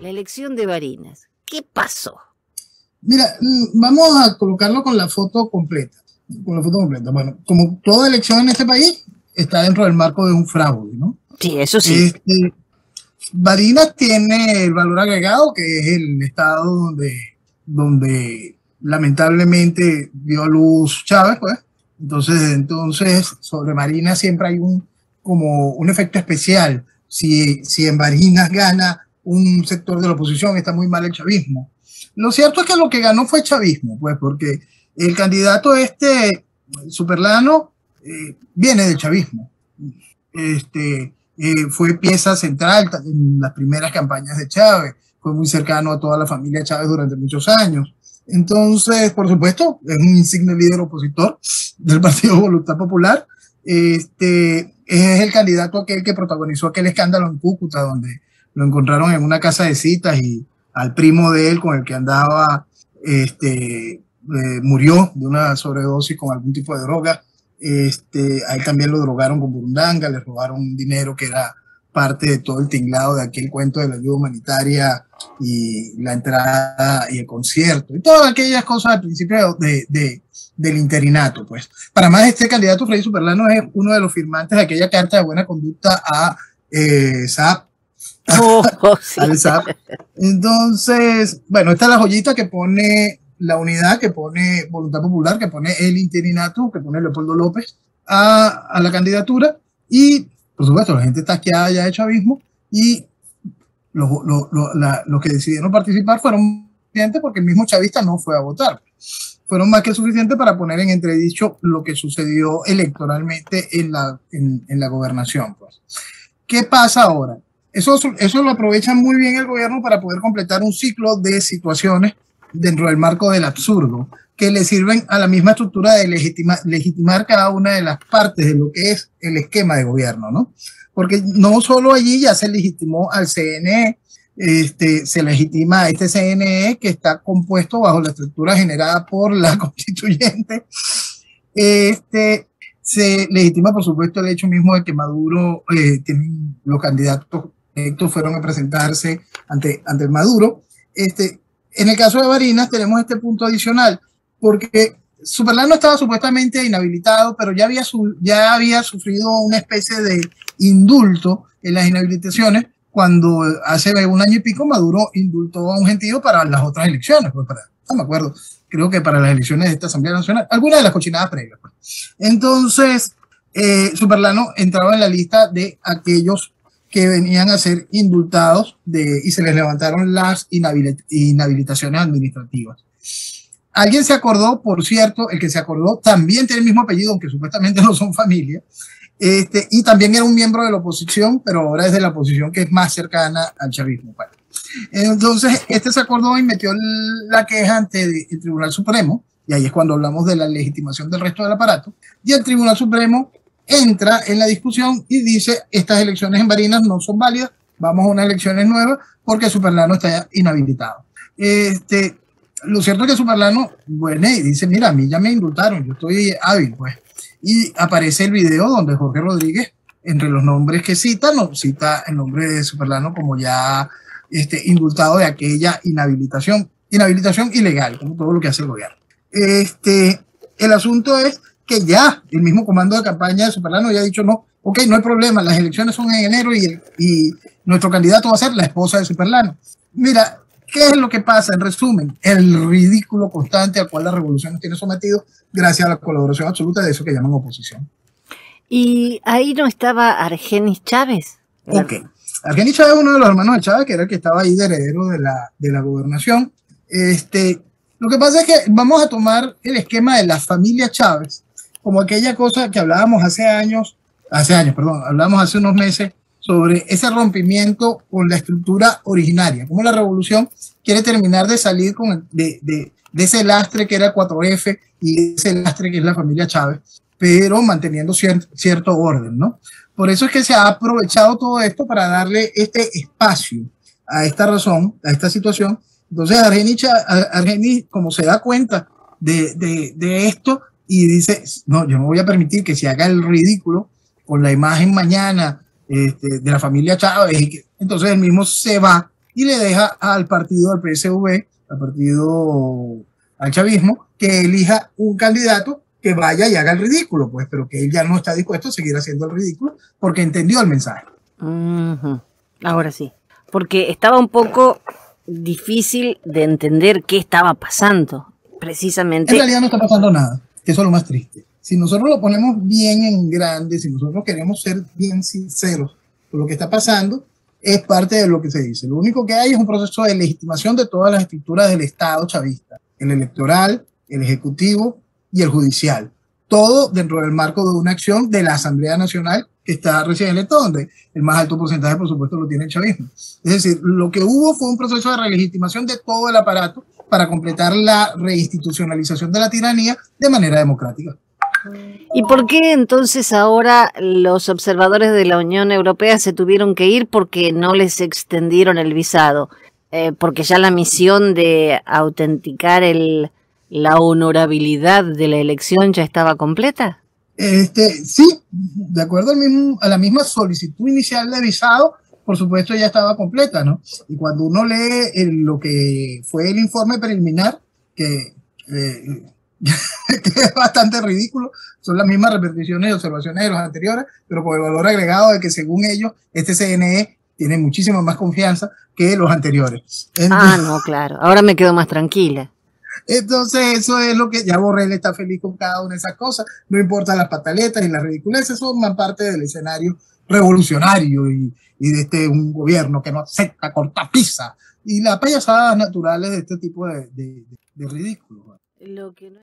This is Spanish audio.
La elección de Barinas. ¿Qué pasó? Mira, mm, vamos a colocarlo con la foto completa. Con la foto completa. Bueno, como toda elección en este país, está dentro del marco de un fraude, ¿no? Sí, eso sí. Este, Barinas tiene el valor agregado, que es el estado donde, donde lamentablemente dio luz Chávez, pues. Entonces, entonces, sobre Barinas siempre hay un, como un efecto especial. Si, si en Barinas gana un sector de la oposición, está muy mal el chavismo. Lo cierto es que lo que ganó fue chavismo, pues, porque el candidato este, Superlano, eh, viene del chavismo. Este, eh, fue pieza central en las primeras campañas de Chávez, fue muy cercano a toda la familia Chávez durante muchos años. Entonces, por supuesto, es un insigne líder opositor del Partido Voluntad Popular. Este, es el candidato aquel que protagonizó aquel escándalo en Cúcuta, donde lo encontraron en una casa de citas y al primo de él con el que andaba, este, eh, murió de una sobredosis con algún tipo de droga. Este, a él también lo drogaron con burundanga, le robaron dinero que era parte de todo el tinglado de aquel cuento de la ayuda humanitaria y la entrada y el concierto y todas aquellas cosas al principio de, de, del interinato, pues. Para más, este candidato Freddy Superlano es uno de los firmantes de aquella carta de buena conducta a eh, SAP. Oh, sí. al SAP. Entonces, bueno, esta es la joyita que pone la unidad, que pone Voluntad Popular, que pone el interinato, que pone Leopoldo López a, a la candidatura y por supuesto, la gente está asqueada ya de chavismo y los, los, los, que decidieron participar fueron suficientes porque el mismo chavista no fue a votar. Fueron más que suficientes para poner en entredicho lo que sucedió electoralmente en la, en, en la gobernación. Pues. ¿Qué pasa ahora? Eso, eso lo aprovecha muy bien el gobierno para poder completar un ciclo de situaciones dentro del marco del absurdo, que le sirven a la misma estructura de legitimar cada una de las partes de lo que es el esquema de gobierno, ¿no? Porque no solo allí ya se legitimó al CNE, este, se legitima a este CNE que está compuesto bajo la estructura generada por la constituyente. Este, se legitima, por supuesto, el hecho mismo de que Maduro, eh, los candidatos fueron a presentarse ante, ante Maduro. Este, en el caso de Barinas tenemos este punto adicional porque Superlano estaba supuestamente inhabilitado, pero ya había, ya había sufrido una especie de indulto en las inhabilitaciones cuando hace un año y pico Maduro indultó a un gentío para las otras elecciones, pues no me acuerdo, creo que para las elecciones de esta Asamblea Nacional, algunas de las cochinadas previas. Pues. Entonces, eh, Superlano entraba en la lista de aquellos que venían a ser indultados de, y se les levantaron las inhabilitaciones administrativas. Alguien se acordó, por cierto, el que se acordó también tiene el mismo apellido, aunque supuestamente no son familia, este, y también era un miembro de la oposición, pero ahora es de la oposición que es más cercana al chavismo. Bueno. Entonces, este se acordó y metió la queja ante el Tribunal Supremo, y ahí es cuando hablamos de la legitimación del resto del aparato, y el Tribunal Supremo entra en la discusión y dice, estas elecciones en Barinas no son válidas, vamos a unas elecciones nuevas porque Superlano está inhabilitado. Este, lo cierto es que Superlano, bueno, y dice, mira, a mí ya me indultaron, yo estoy hábil, pues. Y aparece el video donde Jorge Rodríguez, entre los nombres que cita, no cita el nombre de Superlano como ya este, indultado de aquella inhabilitación, inhabilitación ilegal, como todo lo que hace el gobierno. Este, el asunto es que ya el mismo comando de campaña de Superlano ya ha dicho, no, ok, no hay problema, las elecciones son en enero y, y nuestro candidato va a ser la esposa de Superlano. Mira, ¿Qué es lo que pasa? En resumen, el ridículo constante al cual la revolución nos tiene sometido gracias a la colaboración absoluta de eso que llaman oposición. Y ahí no estaba Argenis Chávez. Ok. Argenis Chávez es uno de los hermanos de Chávez, que era el que estaba ahí de heredero de la, de la gobernación. Este, lo que pasa es que vamos a tomar el esquema de la familia Chávez, como aquella cosa que hablábamos hace años, hace años, perdón, hablábamos hace unos meses sobre ese rompimiento con la estructura originaria, como la revolución quiere terminar de salir con de, de, de, ese lastre que era 4F y ese lastre que es la familia Chávez, pero manteniendo cierto, cierto orden, ¿no? Por eso es que se ha aprovechado todo esto para darle este espacio a esta razón, a esta situación. Entonces Argenis, como se da cuenta de, de, de esto y dice, no, yo no voy a permitir que se haga el ridículo con la imagen mañana este, de la familia Chávez. Entonces él mismo se va y le deja al partido, al PSV, al partido, al chavismo, que elija un candidato que vaya y haga el ridículo, pues, pero que él ya no está dispuesto a seguir haciendo el ridículo porque entendió el mensaje. Ahora sí, porque estaba un poco difícil de entender qué estaba pasando, precisamente. En realidad no está pasando nada, eso es lo más triste. Si nosotros lo ponemos bien en grande, si nosotros queremos ser bien sinceros con lo que está pasando, es parte de lo que se dice. Lo único que hay es un proceso de legitimación de todas las estructuras del Estado chavista, el electoral, el ejecutivo y el judicial. Todo dentro del marco de una acción de la Asamblea Nacional que está recién electa, donde el más alto porcentaje, por supuesto, lo tiene el chavismo. Es decir, lo que hubo fue un proceso de relegitimación de todo el aparato para completar la reinstitucionalización de la tiranía de manera democrática. ¿Y por qué entonces ahora los observadores de la Unión Europea se tuvieron que ir porque no les extendieron el visado? Eh, porque ya la misión de autenticar el, la honorabilidad de la elección ya estaba completa. Este, sí, de acuerdo al mismo, a la misma solicitud inicial de visado, por supuesto ya estaba completa, ¿no? Y cuando uno lee lo que fue el informe preliminar, que eh, que es bastante ridículo. Son las mismas repeticiones y observaciones de los anteriores, pero con el valor agregado de que según ellos, este CNE tiene muchísima más confianza que los anteriores. ah, no, claro. Ahora me quedo más tranquila. Entonces, eso es lo que ya Borrell está feliz con cada una de esas cosas. No importa las pataletas y las ridiculeces, son más parte del escenario revolucionario y, de este un gobierno que no acepta cortapisa y las payasadas naturales de este tipo de, de, ridículos. Lo que no...